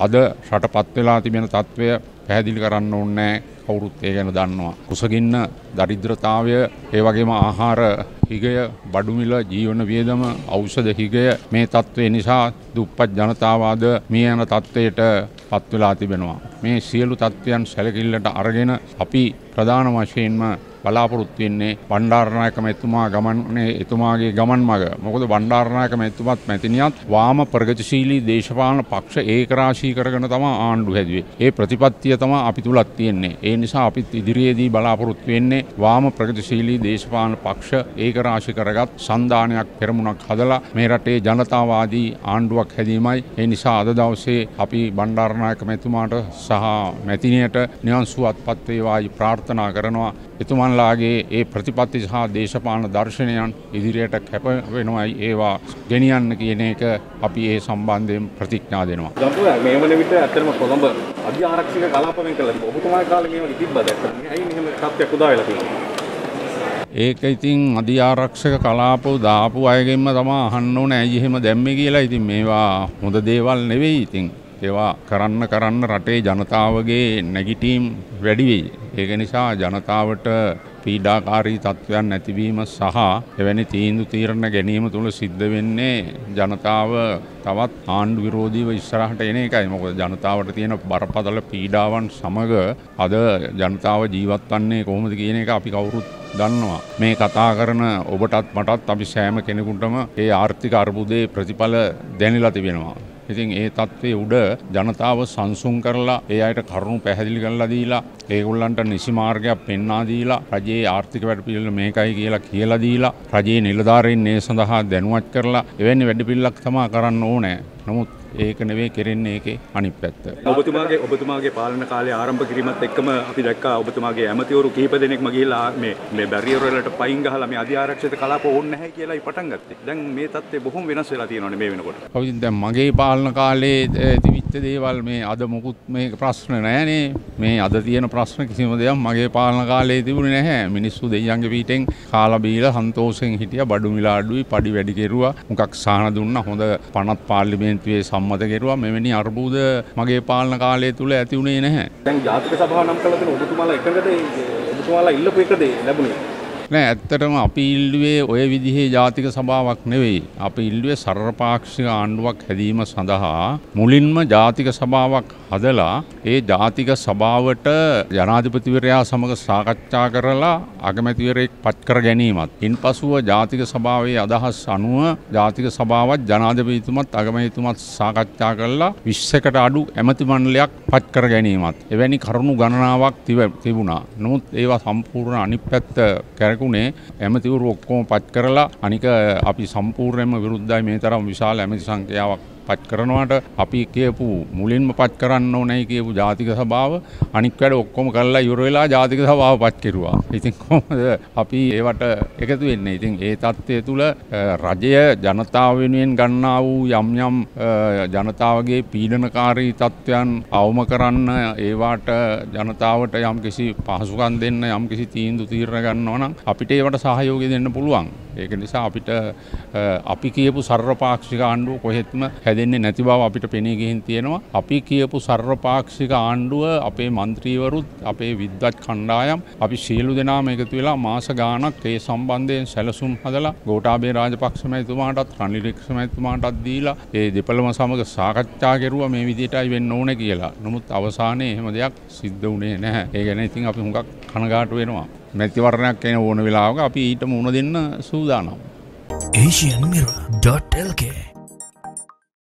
අද රටපත් වෙලා තිබෙන තත්ත්වය පැහැදිලි කරන්න ඕනේ කවුරුත් ඒ ගැන දන්නවා. කුසගින්න දරිද්‍රතාවය ඒ වගේම ආහාර හිගය බඩුමිල ජීවන වියදම ඖෂධ හිගය මේ තත්ත්වය නිසා දුප්පත් ජනතාවාද මේ යන තත්ත්වයට පත් වෙලා තිබෙනවා. මේ සියලු තත්ත්වයන් සැලකිල්ලට අරගෙන අපි ප්‍රධාන වශයෙන්ම බලාපොරොත්තු වෙන්නේ බණ්ඩාරනායක මෙතුමා ගමන්නේ එතුමාගේ ගමන් මග. මොකද බණ්ඩාරනායක මෙතුමත් මැතිනියත් වාම ප්‍රගතිශීලී දේශපාලන පක්ෂ ඒකරාශී කරගෙන තමයි ආණ්ඩු හැදුවේ. ඒ ප්‍රතිපත්තිය තමයි අපි තුලත් තියෙන්නේ. ඒ නිසා අපිත් ඉදිරියේදී බලාපොරොත්තු වෙන්නේ වාම ප්‍රගතිශීලී දේශපාලන පක්ෂ ඒකරාශී කරගත් සන්ධානයක් පෙරමුණක් හදලා මේ රටේ ජනතාවාදී ආණ්ඩුවක් හැදීමයි. ඒ නිසා අද දවසේ අපි බණ්ඩාරනායක මෙතුමාට සහ මැතිනියට නිවන් සුවත්පත් වේවායි ප්‍රාර්ථනා කරනවා. එතුමන්ලාගේ ඒ ප්‍රතිපත්ති සහ දේශපාලන දර්ශනයන් ඉදිරියට කැප වෙනවයි ඒවා ගෙනියන්න කියන එක අපි ඒ සම්බන්ධයෙන් ප්‍රතිඥා දෙනවා. ගම්පුර මේ වන විට ඇත්තටම කොළඹ අධි ආරක්ෂක කලාපවෙන් කළා. ඔබතුමාගේ කාලේ මේවා තිබ්බද? ඇයි මෙහෙම තත්ත්වයක් උදා වෙලා තියෙන්නේ? ඒක ඉතින් අධි ආරක්ෂක කලාපව දාපු අයගෙන්ම තමා අහන්න ඕන ඇයි එහෙම දැම්මේ කියලා. ඉතින් මේවා හොඳ දේවල් නෙවෙයි. ඉතින් ඒවා කරන්න කරන්න රටේ ජනතාවගේ නැගිටීම් වැඩි වෙයි. ඒක නිසා ජනතාවට පීඩාකාරී තත්ත්වයන් නැතිවීම සහ එවැනි තීන්දු තීරණ ගැනීම තුළ සිද්ධ වෙන්නේ ජනතාව තවත් ආණ්ඩු විරෝධීව ඉස්සරහට එන එකයි. මොකද ජනතාවට තියෙන බරපතල පීඩාවන් සමග අද ජනතාව ජීවත් වන්නේ කොහොමද කියන එක අපි කවුරුත් දන්නවා. මේ කතා කරන ඔබටත් මටත් අපි සෑම කෙනෙකුටම ඒ ආර්ථික අර්බුදයේ ප්‍රතිඵල දැනලා තිබෙනවා. ඉතින් ඒ තත්ත්වයේ උඩ ජනතාව සංසුන් කරලා ඒ අයට කරුණු පැහැදිලි කරලා දීලා ඒගොල්ලන්ට නිසි මාර්ගයක් පෙන්වා දීලා රජයේ ආර්ථික වැඩපිළිවෙල මේකයි කියලා කියලා දීලා රජයේ නිලධාරීන් මේ සඳහා දැනුවත් කරලා එවැනි වැඩපිළිවෙලක් තමයි කරන්න ඕනේ. නමුත් ඒක නෙවෙයි කෙරෙන්නේ ඒකේ අනිත් පැත්ත. ඔබතුමාගේ ඔබතුමාගේ පාලන කාලය ආරම්භ කිරීමත් එක්කම අපි දැක්කා ඔබතුමාගේ ඇමතිවරු කිහිප දෙනෙක්ම ගිහිල්ලා මේ මේ බැරියර් වලට පයින් ගහලා මේ අධි ආරක්ෂිත කලාප ඕනේ නැහැ කියලායි පටන් ගත්තේ. දැන් මේ තත්ත්වය බොහොම වෙනස් වෙලා තියෙනවානේ මේ වෙනකොට. ඔව් දැන් මගේ පාලන කාලේ තිබිච්ච දේවල් මේ අද මොකුත් මේ ප්‍රශ්න නැහැනේ. මේ අද තියෙන ප්‍රශ්න කිසිම දෙයක් මගේ පාලන කාලේ තිබුණේ නැහැ. මිනිස්සු දෙයියන්ගේ පිටෙන් කාලා බීලා සන්තෝෂෙන් හිටියා බඩු මිල අඩුයි, පඩි වැඩි කෙරුවා. මුකක් සාහන දුන්නා. හොඳ පනත් පාර්ලිමේන්තුවේ සම්මත කෙරුවා මෙවැනි අර්බුද මගේ පාලන කාලය තුළ ඇති වුණේ නැහැ. දැන් ජාතික සභාව නම් කළා තියෙන ඔබතුමාලා එකඟද ඔබතුමාලා ඉල්ලපු එකද ලැබුණේ? නෑ ඇත්තටම අපි ඉල්ලුවේ ඔය විදිහේ ජාතික සභාවක් නෙවෙයි. අපි ඉල්ලුවේ සර්වපාක්ෂික ආණ්ඩුවක් හැදීම සඳහා මුලින්ම ජාතික සභාවක් හදලා ඒ ජාතික සභාවට ජනාධිපතිවරයා සමග සාකච්ඡා කරලා අගමැතිවරයෙක් පත් කර ගැනීමත්. ඉන්පසුව ජාතික සභාවේ අදහස් අනුව ජාතික සභාවත් ජනාධිපතිතුමත් අගමැතිතුමත් සාකච්ඡා කරලා 20කට අඩු ඇමති මණ්ඩලයක් පත් කර ගැනීමත්. එවැනි කරුණු ගණනාවක් තිබුණා. නමුත් ඒවා සම්පූර්ණ අනිත් පැත්ත කැර ලැබුණේ ඇමතිවරු ඔක්කොම පත් කරලා අනික අපි සම්පූර්ණයෙන්ම විරුද්ධයි මේ තරම් විශාල ඇමති සංඛ්‍යාවක් පත් කරනවාට අපි කියපු මුලින්ම පත් කරන්න ඕනයි කියපු ජාතික සභාව අනික් වැඩ ඔක්කොම කරලා ඉවර වෙලා ජාතික සභාව පත් කෙරුවා. ඉතින් කොහොමද අපි ඒවට එකතු වෙන්නේ? ඉතින් ඒ தත්ත්වය තුල රජය ජනතාව වෙනුවෙන් ගන්නා වූ යම් යම් ජනතාවගේ පීඩනකාරී තත්ත්වයන් අවම කරන්න ඒවාට ජනතාවට යම් කිසි පහසුකම් දෙන්න යම් කිසි තීන්දුව තීරණ ගන්නවා නම් අපිට ඒවට සහයෝගය දෙන්න පුළුවන්. ඒක නිසා අපිට අපි කියපු සර්වපාක්ෂික ආණ්ඩුව කොහෙත්ම හැදෙන්නේ නැති බව අපිට පෙනී ගිහින් තියෙනවා. අපි කියපු සර්වපාක්ෂික ආණ්ඩුව අපේ മന്ത്രീවරුත් අපේ විද්වත් කණ්ඩායම් අපි සියලු දෙනාම එකතු වෙලා මාස ගාණක් ඒ සම්බන්ධයෙන් සැලසුම් හදලා ගෝඨාභය රාජපක්ෂ මහතුමාටත් රනිල් වික්‍රමතුමාටත් දීලා ඒ දෙපළම සමග සාකච්ඡා කරුවා මේ විදිහටයි වෙන්න ඕනේ කියලා. නමුත් අවසානයේ එහෙම දෙයක් සිද්ධ වුණේ නැහැ. ඒ ගැන ඉතින් අපි හුඟක් කනගාටු වෙනවා. මැතිවරණයක් එන ඕන වෙලාවක අපි ඊට මුණ දෙන්න සූදානම්. asianmirror.lk